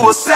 suicide.